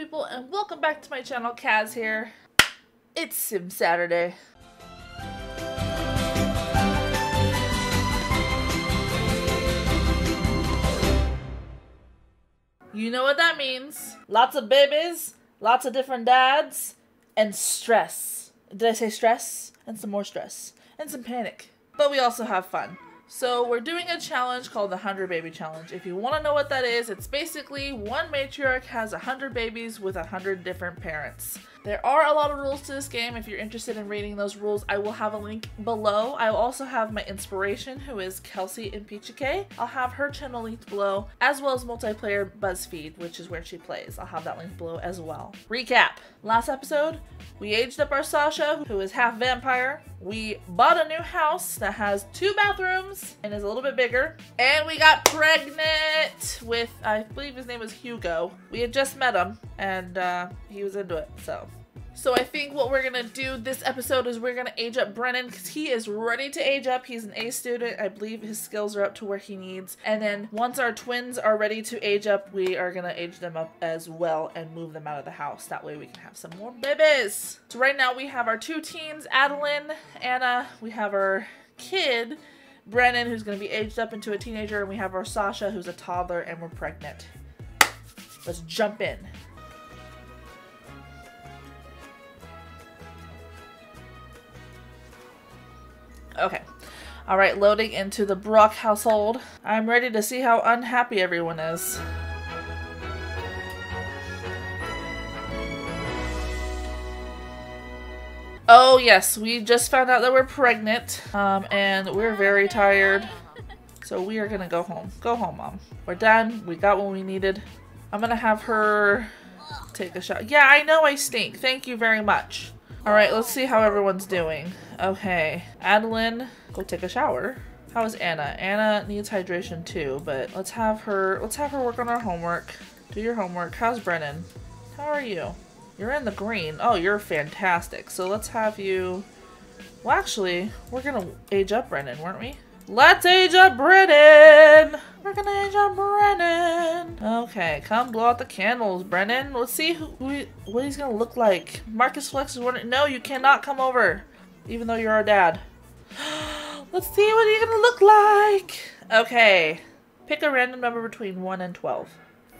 people, and welcome back to my channel. Kaz here. It's Sim Saturday. You know what that means. Lots of babies, lots of different dads, and stress. Did I say stress? And some more stress. And some panic. But we also have fun. So we're doing a challenge called the 100 Baby Challenge. If you want to know what that is, it's basically one matriarch has 100 babies with 100 different parents. There are a lot of rules to this game. If you're interested in reading those rules, I will have a link below. I will also have my inspiration, who is Kelsey in Impicciche. I'll have her channel linked below, as well as multiplayer BuzzFeed, which is where she plays. I'll have that link below as well. Recap. Last episode, we aged up our Sasha, who is half vampire. We bought a new house that has two bathrooms and is a little bit bigger. And we got pregnant with, I believe his name was Hugo. We had just met him and uh, he was into it, so. So I think what we're gonna do this episode is we're gonna age up Brennan because he is ready to age up. He's an A student. I believe his skills are up to where he needs. And then once our twins are ready to age up, we are gonna age them up as well and move them out of the house. That way we can have some more babies. So right now we have our two teens, Adeline, Anna. We have our kid, Brennan, who's gonna be aged up into a teenager, and we have our Sasha, who's a toddler, and we're pregnant. Let's jump in. Okay. All right, loading into the Brock household. I'm ready to see how unhappy everyone is. Oh yes, we just found out that we're pregnant, um, and we're very tired. So we are gonna go home. Go home, mom. We're done. We got what we needed. I'm gonna have her take a shot. Yeah, I know I stink. Thank you very much. All right, let's see how everyone's doing. Okay, Adeline, go take a shower. How is Anna? Anna needs hydration too, but let's have her let's have her work on her homework. Do your homework. How's Brennan? How are you? You're in the green. Oh, you're fantastic. So let's have you Well, actually, we're to age up Brennan, weren't we? Let's age up Brennan! We're gonna age up Brennan! Okay, come blow out the candles, Brennan. Let's see who, who what he's gonna look like. Marcus Flex is wondering- No, you cannot come over. Even though you're our dad. Let's see what he's gonna look like! Okay. Pick a random number between 1 and 12.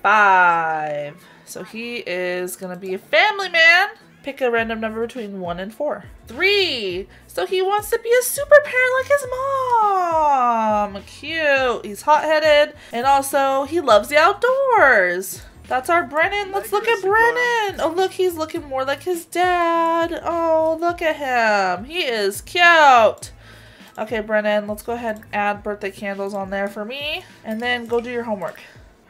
5. So he is gonna be a family man. Pick a random number between 1 and 4. 3! So he wants to be a super parent like his mom! Cute! He's hot-headed, and also he loves the outdoors! That's our Brennan. Let's look at Brennan. Oh, look, he's looking more like his dad. Oh, look at him. He is cute. Okay, Brennan, let's go ahead and add birthday candles on there for me. And then go do your homework.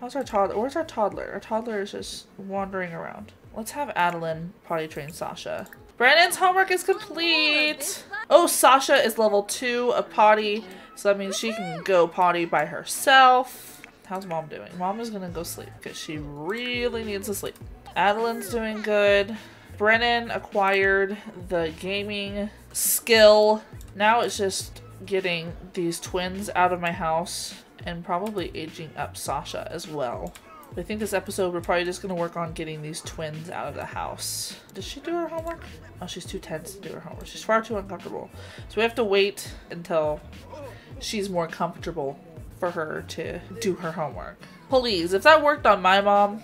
How's our toddler? Where's our toddler? Our toddler is just wandering around. Let's have Adeline potty train Sasha. Brennan's homework is complete. Oh, Sasha is level two of potty. So that means she can go potty by herself. How's mom doing? Mom is gonna go sleep because she really needs to sleep. Adeline's doing good. Brennan acquired the gaming skill. Now it's just getting these twins out of my house and probably aging up Sasha as well. I think this episode we're probably just gonna work on getting these twins out of the house. Does she do her homework? Oh, she's too tense to do her homework. She's far too uncomfortable. So we have to wait until she's more comfortable for her to do her homework. Please, if that worked on my mom.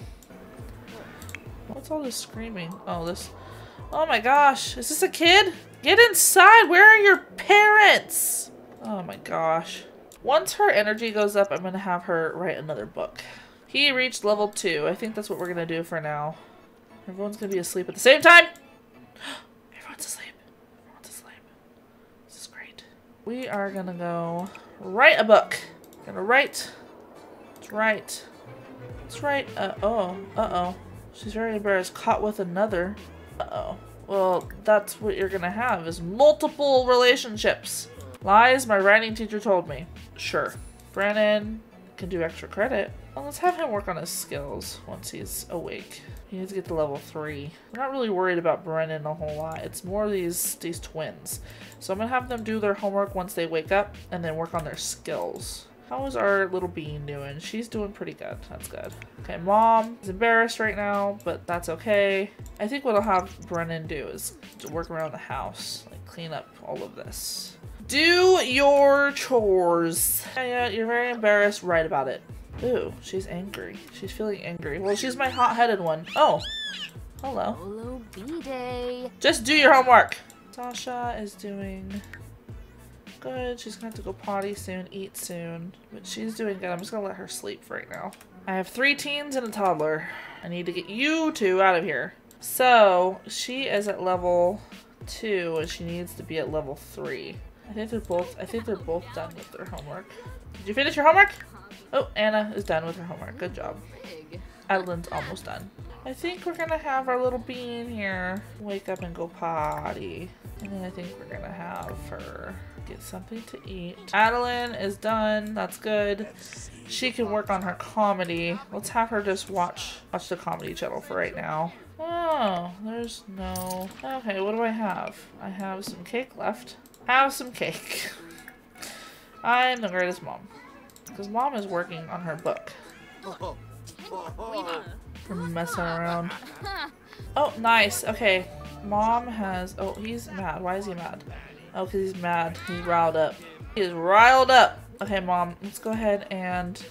What's all this screaming? Oh, this. Oh my gosh. Is this a kid? Get inside. Where are your parents? Oh my gosh. Once her energy goes up, I'm going to have her write another book. He reached level 2. I think that's what we're going to do for now. Everyone's going to be asleep at the same time. Everyone's asleep. Everyone's asleep. This is great. We are going to go write a book. Gonna write. Let's write. Let's write. Uh oh. Uh oh. She's very embarrassed. Caught with another. Uh oh. Well, that's what you're gonna have is multiple relationships. Lies my writing teacher told me. Sure. Brennan can do extra credit. Well, let's have him work on his skills once he's awake. He needs to get to level three. I'm not really worried about Brennan a whole lot. It's more these these twins. So I'm gonna have them do their homework once they wake up and then work on their skills. How is our little bean doing? She's doing pretty good. That's good. Okay, mom is embarrassed right now, but that's okay. I think what I'll have Brennan do is to work around the house, like clean up all of this. Do your chores. Yeah, yeah, you're very embarrassed. Right about it. Ooh, she's angry. She's feeling angry. Well, she's my hot-headed one. Oh, hello. Solo B-Day. Just do your homework. Sasha is doing good. She's gonna have to go potty soon, eat soon. But she's doing good. I'm just gonna let her sleep for right now. I have three teens and a toddler. I need to get you two out of here. So, she is at level two and she needs to be at level three. I think they're both I think they're both done with their homework. Did you finish your homework? Oh, Anna is done with her homework. Good job. Big. Adeline's almost done. I think we're gonna have our little bean here wake up and go potty. And then I think we're gonna have her get something to eat. Adeline is done. That's good. She can work on her comedy. Let's have her just watch watch the comedy channel for right now. Oh, there's no... Okay, what do I have? I have some cake left. Have some cake. I'm the greatest mom. Because mom is working on her book. Oh. From messing around. Oh, nice. Okay. Mom has... Oh, he's mad. Why is he mad? Oh, because he's mad. He's riled up. He is riled up. Okay, Mom. Let's go ahead and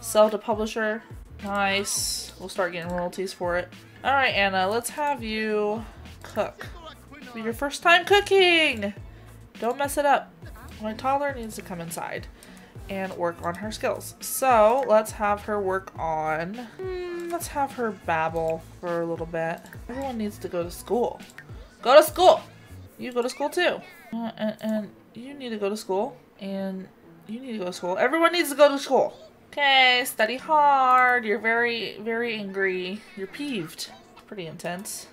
sell to publisher. Nice. We'll start getting royalties for it. Alright, Anna. Let's have you cook. Be your first time cooking! Don't mess it up. My toddler needs to come inside and work on her skills. So let's have her work on, hmm, let's have her babble for a little bit. Everyone needs to go to school. Go to school! You go to school too. Uh, and, and you need to go to school. And you need to go to school. Everyone needs to go to school. Okay, study hard. You're very, very angry. You're peeved. Pretty intense.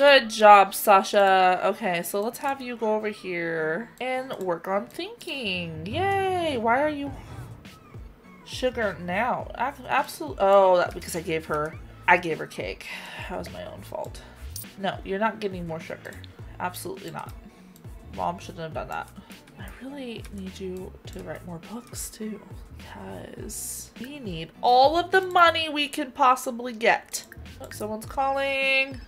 Good job, Sasha. Okay, so let's have you go over here and work on thinking. Yay! Why are you sugar now? Absolutely. Oh, that because I gave her. I gave her cake. That was my own fault. No, you're not getting more sugar. Absolutely not. Mom shouldn't have done that. I really need you to write more books too, because we need all of the money we can possibly get. Oh, someone's calling.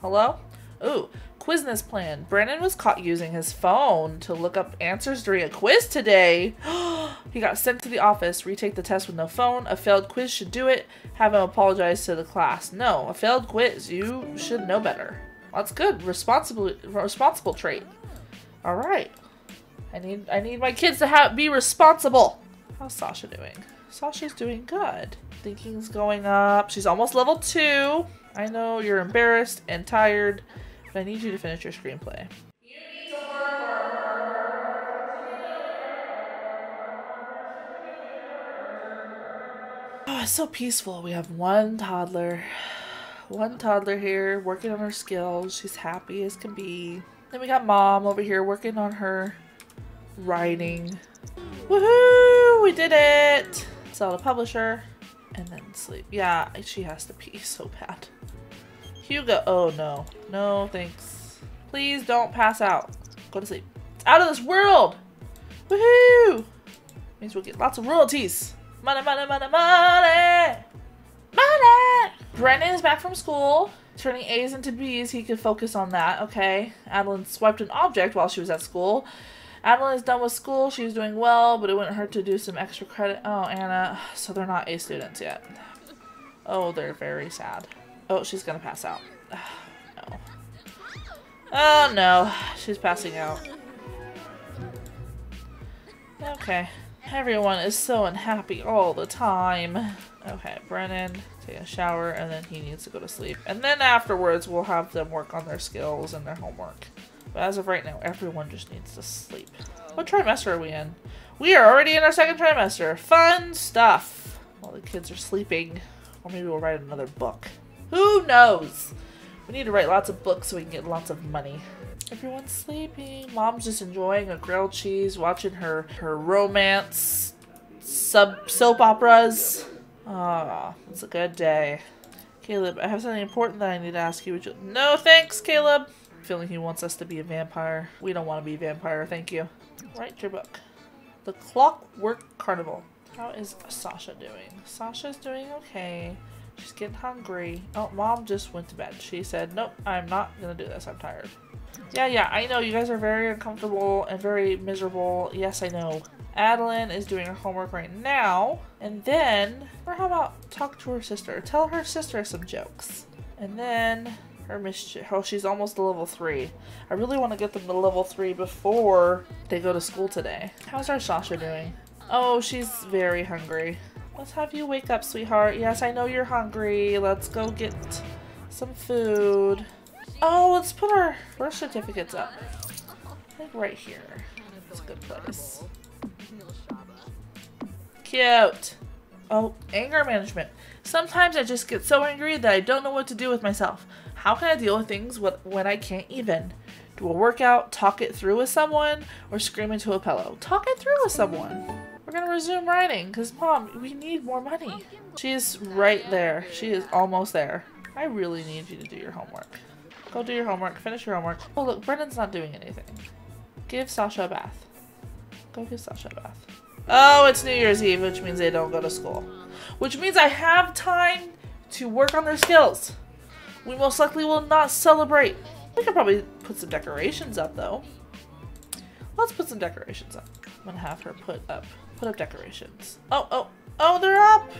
Hello? Ooh, Quiznos plan. Brennan was caught using his phone to look up answers during a quiz today. he got sent to the office. Retake the test with no phone. A failed quiz should do it. Have him apologize to the class. No, a failed quiz. You should know better. That's good. Responsible, responsible trait. All right. I need, I need my kids to have be responsible. How's Sasha doing? Sasha's doing good. Thinking's going up. She's almost level two. I know you're embarrassed and tired, but I need you to finish your screenplay. Oh, it's so peaceful. We have one toddler. One toddler here working on her skills. She's happy as can be. Then we got mom over here working on her writing. Woohoo! We did it! Sell to publisher and then sleep. Yeah, she has to pee so bad. Hugo. Oh no. No, thanks. Please don't pass out. Go to sleep. It's out of this world! Woohoo! Means we'll get lots of royalties. Money, money, money, money! Money! Brennan is back from school. Turning A's into B's, he could focus on that. Okay. Adeline swiped an object while she was at school. Adeline is done with school. She's doing well, but it wouldn't hurt to do some extra credit. Oh, Anna. So they're not A students yet. Oh, they're very sad. Oh, she's gonna pass out. no. Oh, no. She's passing out. Okay. Everyone is so unhappy all the time. Okay, Brennan, take a shower, and then he needs to go to sleep. And then afterwards, we'll have them work on their skills and their homework. But as of right now, everyone just needs to sleep. What trimester are we in? We are already in our second trimester. Fun stuff. While the kids are sleeping. Or maybe we'll write another book. Who knows? We need to write lots of books so we can get lots of money. Everyone's sleeping. Mom's just enjoying a grilled cheese, watching her, her romance sub soap operas. Ah, oh, it's a good day. Caleb, I have something important that I need to ask you. Would you no, thanks, Caleb feeling he wants us to be a vampire. We don't want to be a vampire, thank you. Write your book. The Clockwork Carnival. How is Sasha doing? Sasha's doing okay. She's getting hungry. Oh, mom just went to bed. She said, nope, I'm not gonna do this. I'm tired. Yeah, yeah, I know. You guys are very uncomfortable and very miserable. Yes, I know. Adeline is doing her homework right now. And then, or how about talk to her sister? Tell her sister some jokes. And then her mischief. Oh, she's almost to level 3. I really want to get them to level 3 before they go to school today. How's our Sasha doing? Oh, she's very hungry. Let's have you wake up, sweetheart. Yes, I know you're hungry. Let's go get some food. Oh, let's put our birth certificates up. Like right here. It's a good place. Cute. Oh, anger management. Sometimes I just get so angry that I don't know what to do with myself. How can I deal with things when I can't even? Do a workout, talk it through with someone, or scream into a pillow? Talk it through with someone. We're gonna resume writing, because mom, we need more money. She's right there. She is almost there. I really need you to do your homework. Go do your homework. Finish your homework. Oh, look, Brennan's not doing anything. Give Sasha a bath. Go give Sasha a bath. Oh, it's New Year's Eve, which means they don't go to school. Which means I have time to work on their skills. We most likely will not celebrate. We could probably put some decorations up, though. Let's put some decorations up. I'm gonna have her put up, put up decorations. Oh, oh, oh, they're up!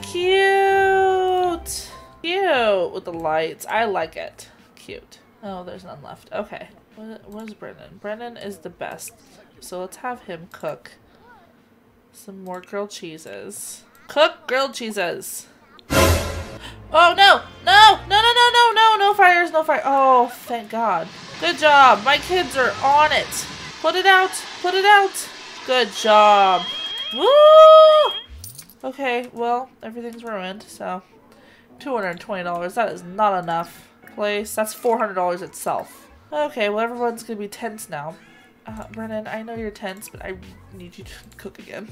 Cute! Cute! With the lights. I like it. Cute. Oh, there's none left. Okay. What, where's Brennan? Brennan is the best. So let's have him cook some more grilled cheeses. Cook grilled cheeses! Oh no! No! No, no, no, no, no! No fires, no fire. Oh, thank God. Good job. My kids are on it. Put it out. Put it out. Good job. Woo! Okay, well, everything's ruined, so... $220. That is not enough. Place. That's $400 itself. Okay, well, everyone's gonna be tense now. Uh, Brennan, I know you're tense, but I need you to cook again.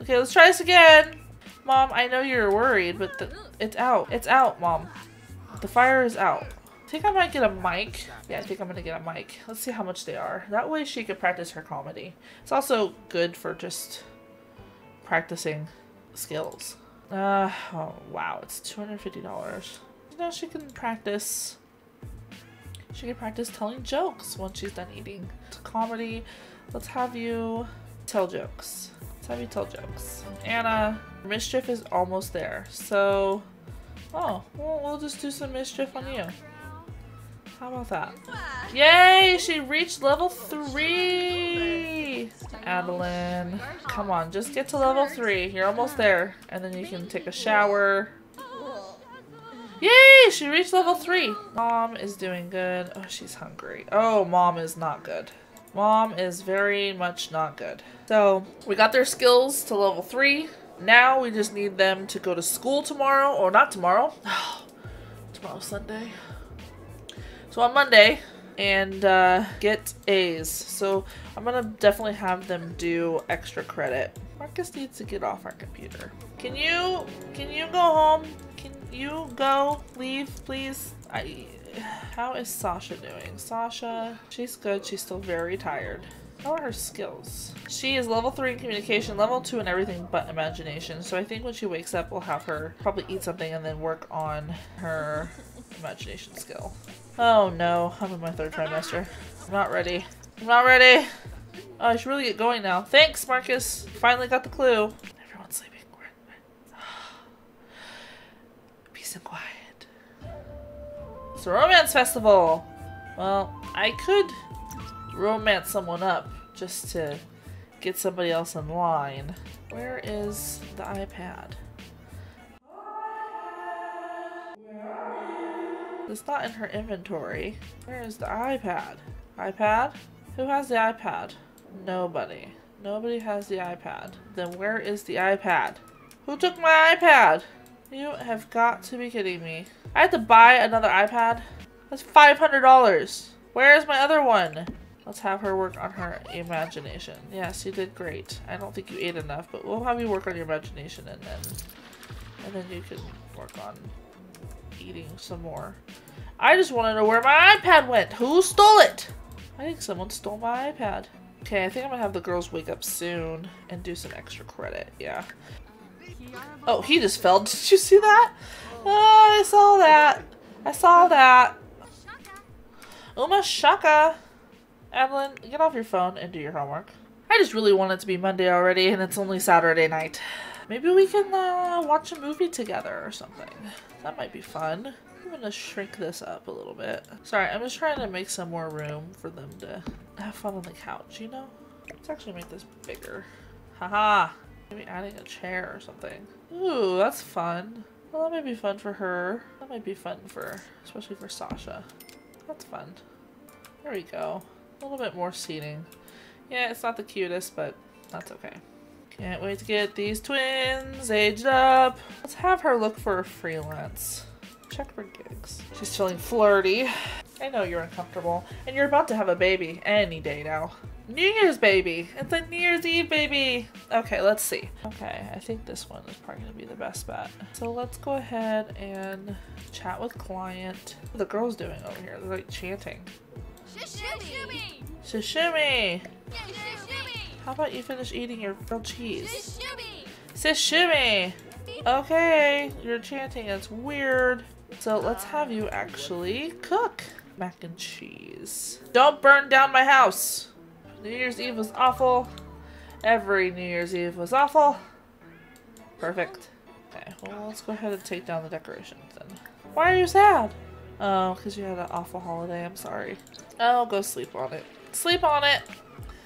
Okay, let's try this again. Mom, I know you're worried, but it's out. It's out, Mom. The fire is out. I think I might get a mic. Yeah, I think I'm gonna get a mic. Let's see how much they are. That way she could practice her comedy. It's also good for just practicing skills. Uh, oh, wow, it's $250. You know, she can practice she can practice telling jokes once she's done eating. It's comedy. Let's have you tell jokes. Let's have you tell jokes. Anna, mischief is almost there. So, oh, well, we'll just do some mischief on you. How about that? Yay! She reached level 3! Adeline. Come on, just get to level 3. You're almost there. And then you can take a shower. Yay! She reached level 3. Mom is doing good. Oh, she's hungry. Oh, mom is not good. Mom is very much not good. So, we got their skills to level 3. Now we just need them to go to school tomorrow. Or not tomorrow. Tomorrow's Sunday. So on Monday, and uh, get A's. So I'm gonna definitely have them do extra credit. Marcus needs to get off our computer. Can you, can you go home? Can you go, leave, please? I, how is Sasha doing? Sasha, she's good. She's still very tired. How are her skills? She is level 3 in communication, level 2 in everything but imagination. So I think when she wakes up, we'll have her probably eat something and then work on her imagination skill. Oh no, I'm in my third trimester. I'm not ready. I'm not ready. Oh, I should really get going now. Thanks, Marcus. Finally got the clue. Everyone's sleeping. Peace and quiet. It's a romance festival. Well, I could romance someone up just to get somebody else in line. Where is the iPad? It's not in her inventory. Where is the iPad? iPad? Who has the iPad? Nobody. Nobody has the iPad. Then where is the iPad? Who took my iPad? You have got to be kidding me. I had to buy another iPad? That's $500. Where is my other one? Let's have her work on her imagination. Yes, you did great. I don't think you ate enough, but we'll have you work on your imagination and then and then you can work on eating some more. I just want to know where my iPad went. Who stole it? I think someone stole my iPad. Okay, I think I'm gonna have the girls wake up soon and do some extra credit. Yeah. Oh, he just fell. Did you see that? Oh, I saw that. I saw that. Oh, Uma Shaka. Adeline, get off your phone and do your homework. I just really want it to be Monday already and it's only Saturday night. Maybe we can uh, watch a movie together or something. That might be fun. I'm gonna shrink this up a little bit. Sorry, I'm just trying to make some more room for them to have fun on the couch, you know? Let's actually make this bigger. Haha! Maybe adding a chair or something. Ooh, that's fun. Well, that might be fun for her. That might be fun for, especially for Sasha. That's fun. There we go. A little bit more seating. Yeah, it's not the cutest, but that's okay. Can't wait to get these twins aged up. Let's have her look for a freelance. Check for gigs. She's feeling flirty. I know you're uncomfortable. And you're about to have a baby any day now. New Year's baby! It's a New Year's Eve baby! Okay, let's see. Okay, I think this one is probably gonna be the best bet. So let's go ahead and chat with client. What are the girls doing over here? They're like chanting. Shishumi! Sashimi! Shishumi! How about you finish eating your grilled cheese? Sashimi! Okay, you're chanting. It's weird. So let's have you actually cook mac and cheese. Don't burn down my house. New Year's Eve was awful. Every New Year's Eve was awful. Perfect. Okay, well let's go ahead and take down the decorations then. Why are you sad? Oh, because you had an awful holiday. I'm sorry. Oh, go sleep on it. Sleep on it.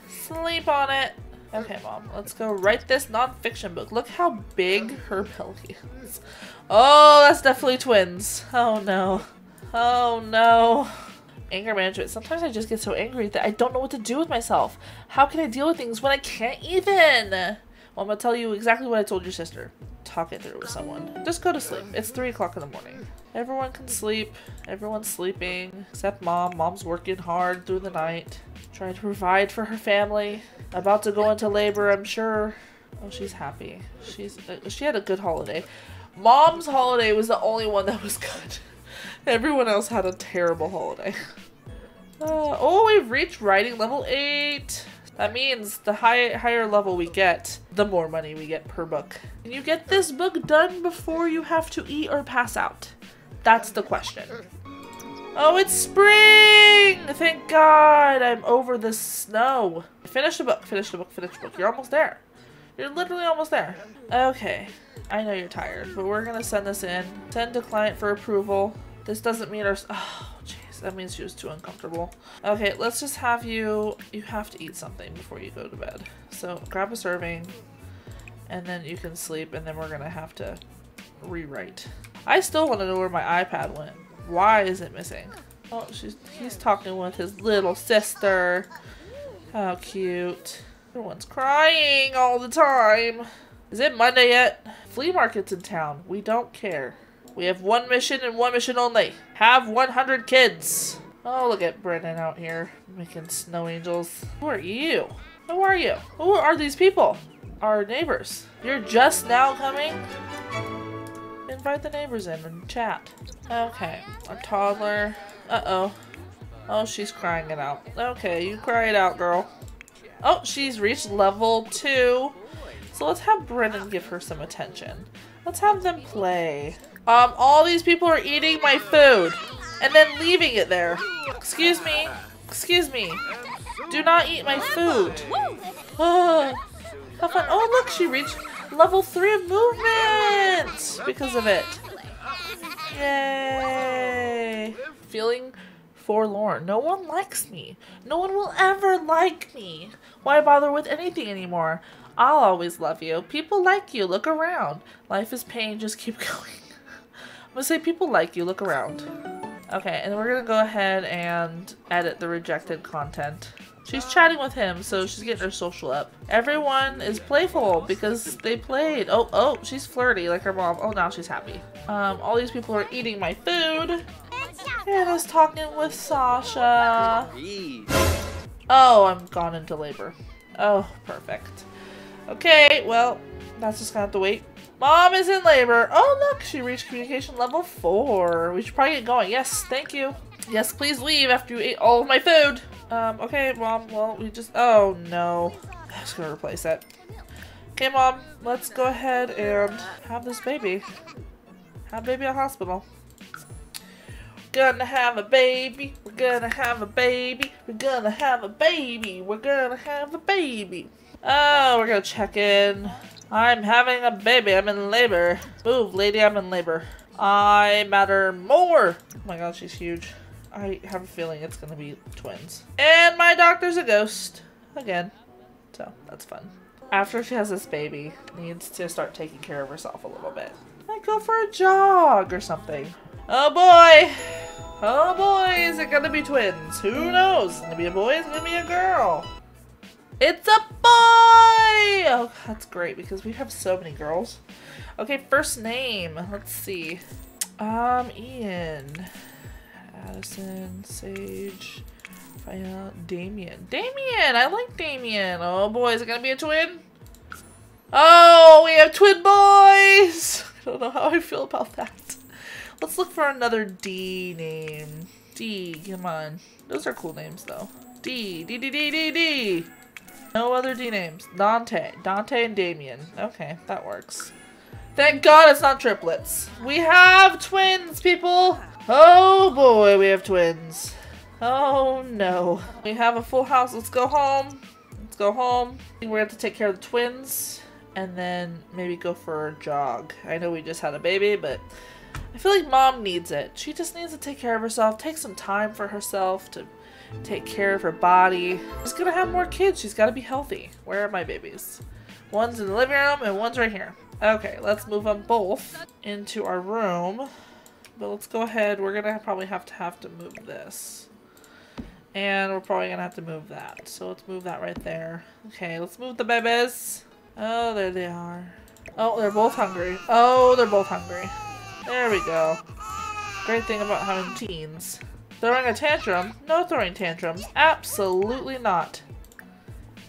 Sleep on it. Okay, Mom, let's go write this nonfiction book. Look how big her belly is. Oh, that's definitely twins. Oh, no. Oh, no. Anger management. Sometimes I just get so angry that I don't know what to do with myself. How can I deal with things when I can't even? Well, I'm going to tell you exactly what I told your sister. Talk it through with someone. Just go to sleep. It's 3 o'clock in the morning. Everyone can sleep. Everyone's sleeping. Except Mom. Mom's working hard through the night. Trying to provide for her family. About to go into labor, I'm sure. Oh, she's happy. She's uh, She had a good holiday. Mom's holiday was the only one that was good. Everyone else had a terrible holiday. Uh, oh, we've reached writing level 8. That means the high, higher level we get, the more money we get per book. Can you get this book done before you have to eat or pass out? That's the question. Oh, it's spring! Thank God I'm over the snow. Finish the book, finish the book, finish the book. You're almost there. You're literally almost there. Okay. I know you're tired, but we're gonna send this in. Send to client for approval. This doesn't mean our... Oh, jeez. That means she was too uncomfortable. Okay, let's just have you... You have to eat something before you go to bed. So grab a serving, and then you can sleep, and then we're gonna have to rewrite. I still want to know where my iPad went. Why is it missing? Oh, she's he's talking with his little sister. How cute. Everyone's crying all the time. Is it Monday yet? Flea market's in town. We don't care. We have one mission and one mission only. Have 100 kids. Oh, look at Brennan out here making snow angels. Who are you? Who are you? Who are these people? Our neighbors. You're just now coming? Invite the neighbors in and chat. Okay, a toddler. Uh-oh. Oh, she's crying it out. Okay, you cry it out, girl. Oh, she's reached level two. So let's have Brennan give her some attention. Let's have them play. Um, all these people are eating my food and then leaving it there. Excuse me. Excuse me. Do not eat my food. Oh, have fun. Oh, look, she reached level three of movement because of it. Yay. Feeling forlorn. No one likes me. No one will ever like me. Why bother with anything anymore? I'll always love you. People like you. Look around. Life is pain. Just keep going. I'm gonna say people like you. Look around. Okay, and we're gonna go ahead and edit the rejected content. She's chatting with him, so she's getting her social up. Everyone is playful because they played. Oh, oh, she's flirty like her mom. Oh, now she's happy. Um, all these people are eating my food. Anna's talking with Sasha. Oh, I'm gone into labor. Oh, perfect. Okay, well, that's just gonna have to wait. Mom is in labor. Oh, look, she reached communication level four. We should probably get going. Yes, thank you. Yes, please leave after you ate all of my food. Um, okay, mom, well, we just, oh no. I was gonna replace it. Okay, mom, let's go ahead and have this baby. Have baby at hospital. Gonna have a baby, we're gonna have a baby, we're gonna have a baby, we're gonna have a baby. Oh, we're gonna check in. I'm having a baby, I'm in labor. Move, lady, I'm in labor. I matter more. Oh my god, she's huge. I have a feeling it's gonna be twins. And my doctor's a ghost. Again. So, that's fun. After she has this baby, needs to start taking care of herself a little bit. Like go for a jog or something. Oh boy! Oh boy, is it gonna be twins? Who knows? It's gonna be a boy, it's gonna be a girl. It's a boy! Oh, that's great because we have so many girls. Okay, first name. Let's see. Um, Ian. Addison, Sage, Faya, Damien. Damien! I like Damien. Oh boy, is it gonna be a twin? Oh, we have twin boys! I don't know how I feel about that. Let's look for another D name. D, come on. Those are cool names though. D, D, D, D, D, D. No other D names. Dante. Dante and Damien. Okay, that works. Thank God it's not triplets. We have twins, people! Oh boy, we have twins. Oh no. We have a full house. Let's go home. Let's go home. We're gonna have to take care of the twins and then maybe go for a jog. I know we just had a baby, but I feel like mom needs it. She just needs to take care of herself, take some time for herself to take care of her body. She's gonna have more kids. She's gotta be healthy. Where are my babies? One's in the living room and one's right here. Okay, let's move them both into our room. But let's go ahead. We're gonna probably have to have to move this. And we're probably gonna have to move that. So let's move that right there. Okay, let's move the babies. Oh, there they are. Oh, they're both hungry. Oh, they're both hungry. There we go. Great thing about having teens. Throwing a tantrum? No throwing tantrums. Absolutely not.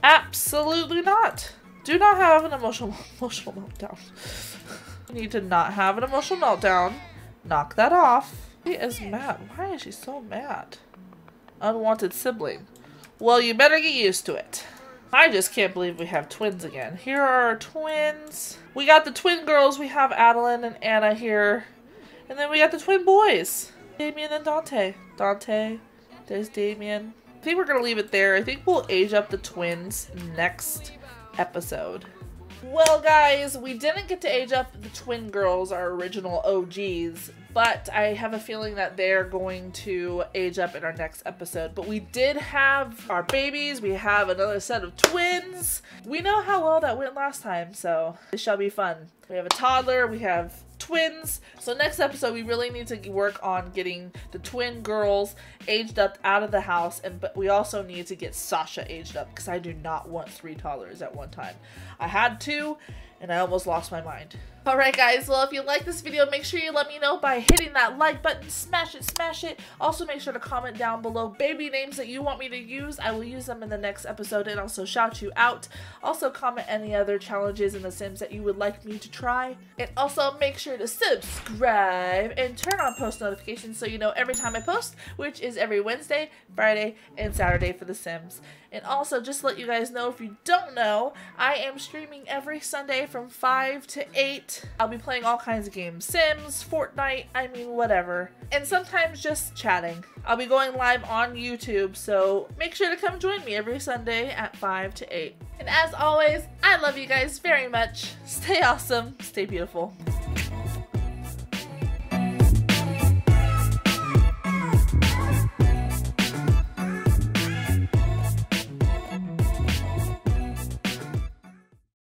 Absolutely not. Do not have an emotional emotional meltdown. need to not have an emotional meltdown. Knock that off. She is mad. Why is she so mad? Unwanted sibling. Well, you better get used to it. I just can't believe we have twins again. Here are our twins. We got the twin girls. We have Adeline and Anna here. And then we got the twin boys. Damien and Dante. Dante. There's Damien. I think we're going to leave it there. I think we'll age up the twins next episode. Well, guys, we didn't get to age up the twin girls, our original OGs, but I have a feeling that they're going to age up in our next episode. But we did have our babies, we have another set of twins. We know how well that went last time, so it shall be fun. We have a toddler, we have twins. So next episode, we really need to work on getting the twin girls aged up out of the house, and but we also need to get Sasha aged up because I do not want three toddlers at one time. I had two, and I almost lost my mind. Alright guys, well if you like this video, make sure you let me know by hitting that like button, smash it, smash it. Also make sure to comment down below baby names that you want me to use. I will use them in the next episode and also shout you out. Also comment any other challenges in The Sims that you would like me to try. And also make sure to subscribe and turn on post notifications so you know every time I post, which is every Wednesday, Friday, and Saturday for The Sims. And also just let you guys know if you don't know, I am streaming every Sunday from 5 to 8 I'll be playing all kinds of games. Sims, Fortnite, I mean whatever. And sometimes just chatting. I'll be going live on YouTube, so make sure to come join me every Sunday at 5 to 8. And as always, I love you guys very much. Stay awesome, stay beautiful.